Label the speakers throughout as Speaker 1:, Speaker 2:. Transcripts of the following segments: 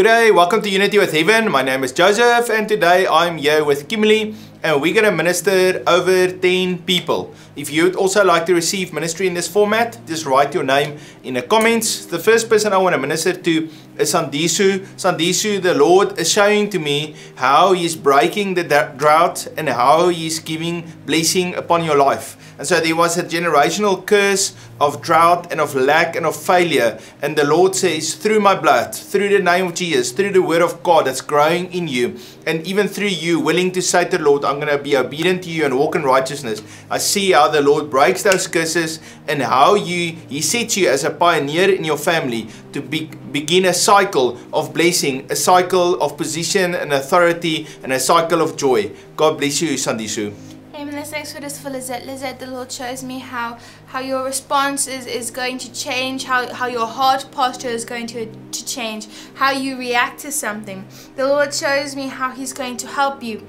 Speaker 1: Good day, welcome to Unity with Heaven. My name is Joseph, and today I'm here with Kimberly, Uh, and we're going to minister over 10 people. If you'd also like to receive ministry in this format, just write your name in the comments. The first person I want to minister to is Sandisu. Sandisu, the Lord is showing to me how He's breaking the drought and how He's giving blessing upon your life. And so there was a generational curse of drought and of lack and of failure. And the Lord says, through my blood, through the name of Jesus, through the word of God that's growing in you, and even through you willing to say to the Lord, I'm going to be obedient to you and walk in righteousness. I see how the Lord breaks those curses and how you He sets you as a pioneer in your family to be, begin a cycle of blessing, a cycle of position and authority, and a cycle of joy. God bless you, Sandisu.
Speaker 2: Amen. Let's Thanks for this for Lizette. Lizette, the Lord shows me how, how your response is, is going to change, how, how your heart posture is going to, to change, how you react to something. The Lord shows me how He's going to help you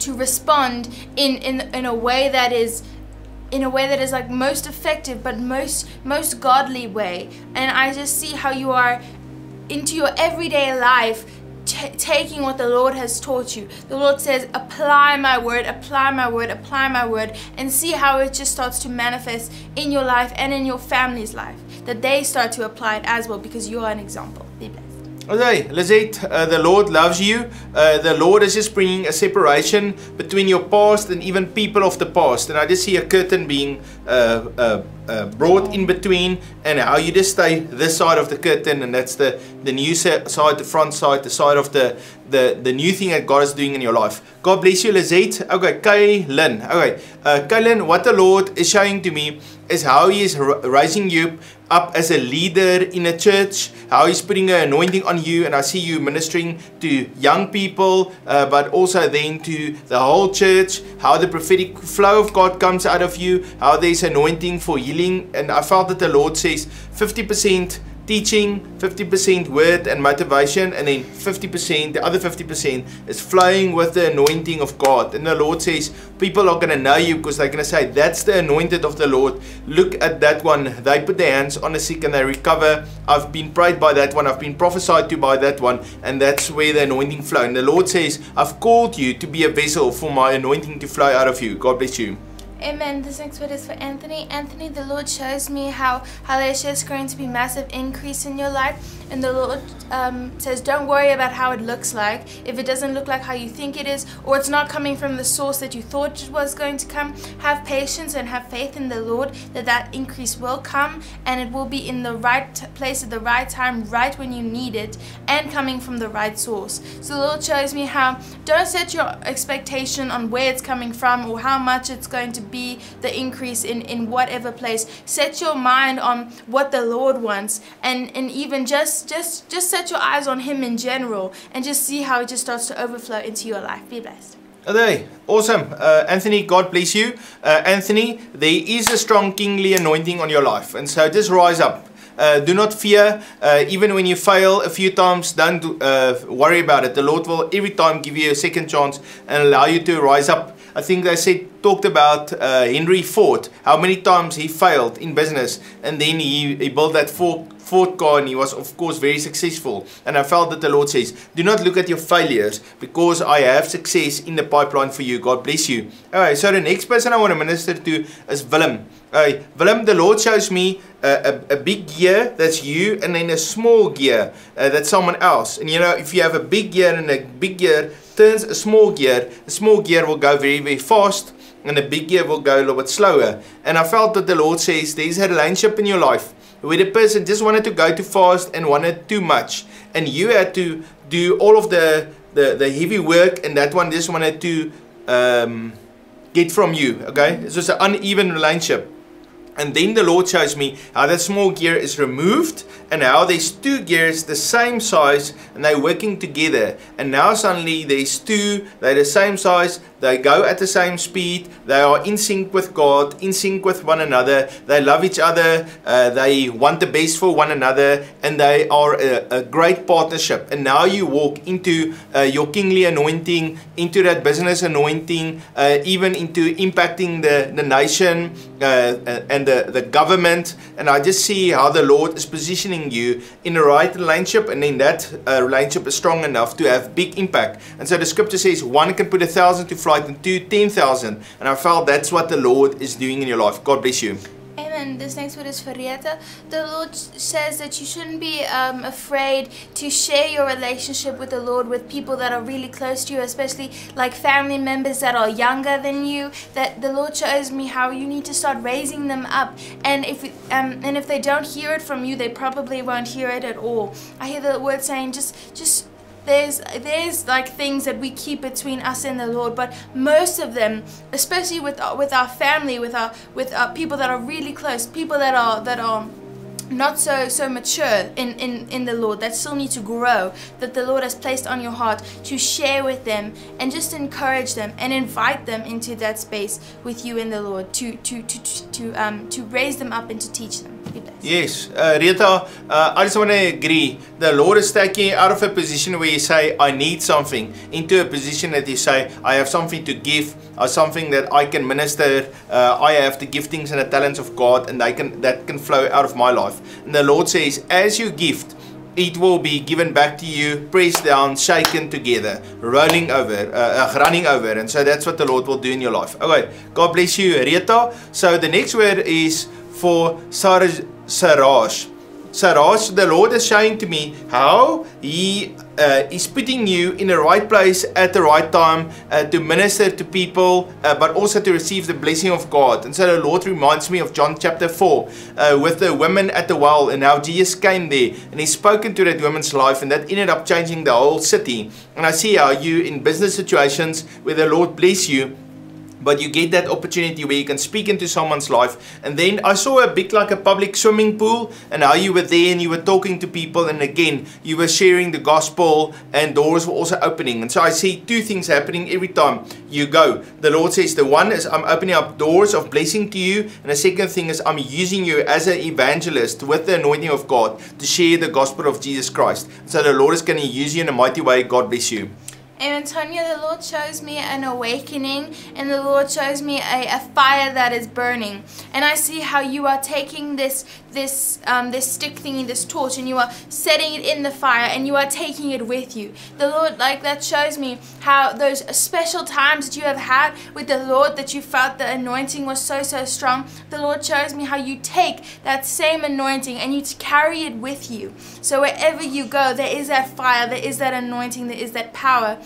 Speaker 2: to respond in, in, in a way that is in a way that is like most effective but most most godly way and i just see how you are into your everyday life taking what the Lord has taught you. The Lord says, apply my word, apply my word, apply my word, and see how it just starts to manifest in your life and in your family's life. That they start to apply it as well because you are an example. Be blessed.
Speaker 1: Okay, Lizette, uh, the Lord loves you. Uh, the Lord is just bringing a separation between your past and even people of the past. And I just see a curtain being uh, uh, uh brought in between and how you just stay this side of the curtain and that's the, the new side, the front side, the side of the, the, the new thing that God is doing in your life. God bless you, Lizette. Okay, Kaylin. Okay, uh, Kaylin, what the Lord is showing to me is how He is raising you up as a leader in a church, how He's putting an anointing on you, and I see you ministering to young people, uh, but also then to the whole church, how the prophetic flow of God comes out of you, how there's anointing for healing, and I felt that the Lord says 50% teaching, 50% word and motivation, and then 50%, the other 50% is flowing with the anointing of God. And the Lord says, people are going to know you because they're going to say, that's the anointed of the Lord. Look at that one. They put their hands on the sick and they recover. I've been prayed by that one. I've been prophesied to by that one. And that's where the anointing flow. And the Lord says, I've called you to be a vessel for my anointing to flow out of you. God bless you.
Speaker 2: Amen. This next word is for Anthony. Anthony, the Lord shows me how, how just going to be massive increase in your life. And the Lord um, says, don't worry about how it looks like. If it doesn't look like how you think it is, or it's not coming from the source that you thought it was going to come, have patience and have faith in the Lord that that increase will come and it will be in the right place at the right time, right when you need it, and coming from the right source. So the Lord shows me how don't set your expectation on where it's coming from or how much it's going to be the increase in, in whatever place. Set your mind on what the Lord wants and, and even just, just, just set your eyes on Him in general and just see how it just starts to overflow into your life. Be blessed.
Speaker 1: Okay, awesome. Uh, Anthony, God bless you. Uh, Anthony, there is a strong kingly anointing on your life. And so just rise up. Uh, do not fear. Uh, even when you fail a few times, don't uh, worry about it. The Lord will every time give you a second chance and allow you to rise up I think they said talked about uh, Henry Ford, how many times he failed in business, and then he, he built that Ford, Ford car, and he was of course very successful. And I felt that the Lord says, do not look at your failures, because I have success in the pipeline for you. God bless you. All right, so the next person I want to minister to is Willem. Hey, Willem, the Lord shows me a, a, a, big gear, that's you, and then a small gear, uh, that's someone else. And you know, if you have a big gear and a big gear turns a small gear, a small gear will go very, very fast, and a big gear will go a little bit slower. And I felt that the Lord says there's a relationship in your life where the person just wanted to go too fast and wanted too much. And you had to do all of the, the, the heavy work, and that one just wanted to um, get from you. Okay? It's just an uneven relationship. And then the Lord shows me how that small gear is removed and how there's two gears the same size and they're working together. And now suddenly there's two, they're the same size, they go at the same speed, they are in sync with God, in sync with one another, they love each other, uh, they want the best for one another, and they are a, a great partnership. And now you walk into uh, your kingly anointing, into that business anointing, uh, even into impacting the, the nation uh, and the, the government. And I just see how the Lord is positioning you in the right relationship, and then that uh, relationship is strong enough to have big impact. And so the scripture says one can put a thousand to flight and two ten thousand. And I felt that's what the Lord is doing in your life. God bless you.
Speaker 2: Amen. This next word is for Rieta. The Lord says that you shouldn't be um, afraid to share your relationship with the Lord with people that are really close to you, especially like family members that are younger than you. That the Lord shows me how you need to start raising them up, and if um, and if they don't hear it from you, they probably won't hear it at all. I hear the word saying just just there's there's like things that we keep between us and the Lord, but most of them, especially with our, with our family, with our with our people that are really close, people that are that are not so so mature in, in in the lord that still need to grow that the lord has placed on your heart to share with them and just encourage them and invite them into that space with you in the lord to to to to, to um to raise them up and to teach them
Speaker 1: Yes, uh, Rita, uh, I just want to agree. The Lord is taking you out of a position where you say, I need something, into a position that you say, I have something to give, or something that I can minister. Uh, I have the giftings and the talents of God, and they can that can flow out of my life. And the Lord says, as you gift, it will be given back to you, pressed down, shaken together, rolling over, uh, uh, running over. And so that's what the Lord will do in your life. Okay, God bless you, Rita. So the next word is for Saraj. Saraj, the Lord is showing to me how He uh, is putting you in the right place at the right time uh, to minister to people, uh, but also to receive the blessing of God. And so the Lord reminds me of John chapter 4 uh, with the women at the well and how Jesus came there and He spoke into that woman's life, and that ended up changing the whole city. And I see how you in business situations where the Lord bless you but you get that opportunity where you can speak into someone's life. And then I saw a big, like a public swimming pool, and how you were there and you were talking to people, and again, you were sharing the gospel, and doors were also opening. And so I see two things happening every time you go. The Lord says, The one is I'm opening up doors of blessing to you, and the second thing is I'm using you as an evangelist with the anointing of God to share the gospel of Jesus Christ. So the Lord is going to use you in a mighty way. God bless you.
Speaker 2: And Antonia, the Lord shows me an awakening, and the Lord shows me a, a fire that is burning. And I see how you are taking this this um, this stick thingy, this torch, and you are setting it in the fire, and you are taking it with you. The Lord, like that, shows me how those special times that you have had with the Lord, that you felt the anointing was so so strong. The Lord shows me how you take that same anointing and you carry it with you. So wherever you go, there is that fire, there is that anointing, there is that power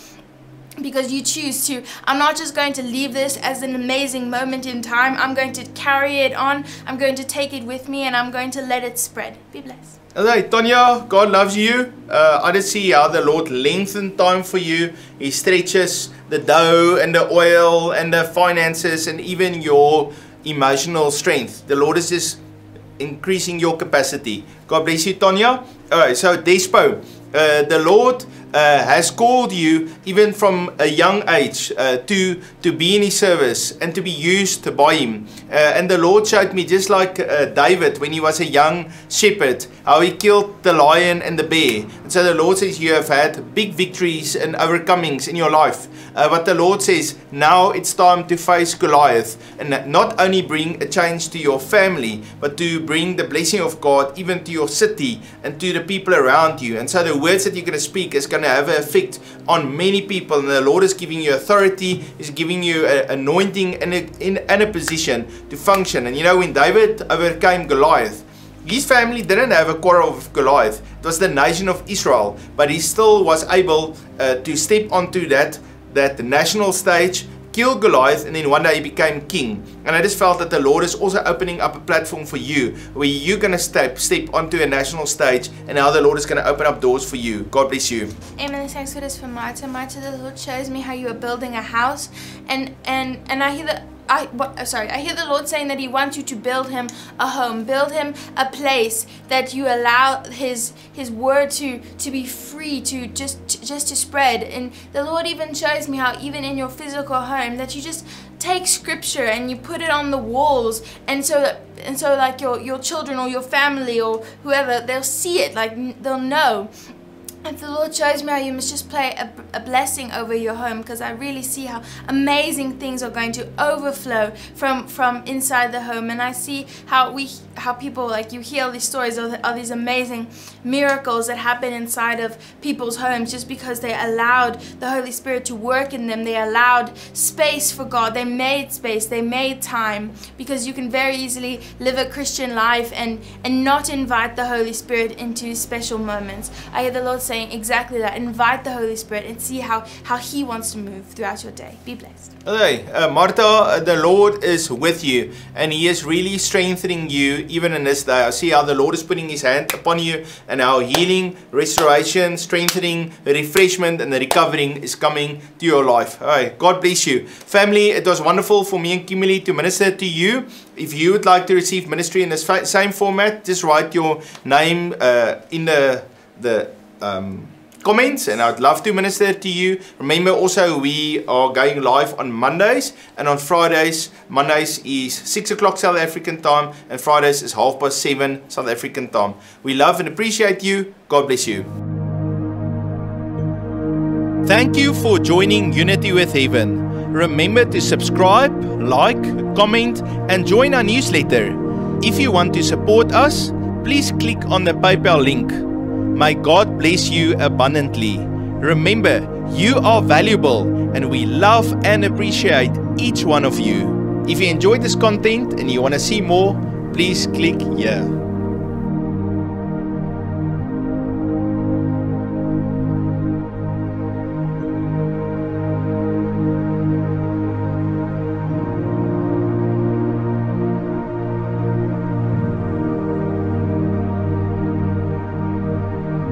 Speaker 2: because you choose to. I'm not just going to leave this as an amazing moment in time. I'm going to carry it on. I'm going to take it with me and I'm going to let it spread. Be blessed.
Speaker 1: Okay, Tonya, God loves you. Uh, I just see how the Lord lengthened time for you. He stretches the dough and the oil and the finances and even your emotional strength. The Lord is just increasing your capacity. God bless you, Tonya. Alright, so Despo, uh, the Lord uh, has called you even from a young age uh, to to be in his service and to be used by him. Uh, and the lord showed me just like uh, david when he was a young shepherd how he killed the lion and the bear. And so the lord says you have had big victories and overcomings in your life. Uh, but the lord says now it's time to face goliath and not only bring a change to your family but to bring the blessing of god even to your city and to the people around you. And so the words that you're going to speak is going to have an effect on many people. And the Lord is giving you authority is giving you an anointing and a, in, and a position to function. And you know when David overcame Goliath his family didn't have a quarrel with Goliath. It was the nation of Israel. But he still was able uh, to step onto that that national stage killed Goliath and then one day he became king. And I just felt that the Lord is also opening up a platform for you where you're going to step step onto a national stage and now the Lord is going to open up doors for you. God bless you.
Speaker 2: Amen. Thanks for this for Marta. Marta, the Lord shows me how you are building a house and and and I hear that I what, uh, sorry, I hear the Lord saying that He wants you to build Him a home, build Him a place that you allow His His word to to be free to just to, just to spread. And the Lord even shows me how even in your physical home that you just take Scripture and you put it on the walls, and so and so like your your children or your family or whoever they'll see it, like they'll know And the Lord shows me how you must just play a, a blessing over your home because I really see how amazing things are going to overflow from from inside the home. And I see how we how people like you hear these stories of, of these amazing miracles that happen inside of people's homes just because they allowed the Holy Spirit to work in them. They allowed space for God. They made space. They made time because you can very easily live a Christian life and and not invite the Holy Spirit into special moments. I hear the Lord saying exactly that. Invite the Holy Spirit and see how, how He wants to move throughout your day. Be blessed.
Speaker 1: Okay, uh, Martha, the Lord is with you and He is really strengthening you even in this day. I see how the Lord is putting His hand upon you and how healing, restoration, strengthening, refreshment, and the recovering is coming to your life. Alright, God bless you. Family, it was wonderful for me and Kimberly to minister to you. If you would like to receive ministry in the same format, just write your name uh, in the the um, comments and I'd love to minister to you. Remember also we are going live on Mondays and on Fridays. Mondays is 6 o'clock South African time and Fridays is half past 7 South African time. We love and appreciate you. God bless you. Thank you for joining Unity with Heaven. Remember to subscribe, like, comment and join our newsletter. If you want to support us, please click on the PayPal link. May God bless you abundantly. Remember, you are valuable and we love and appreciate each one of you. If you enjoyed this content and you want to see more, please click here.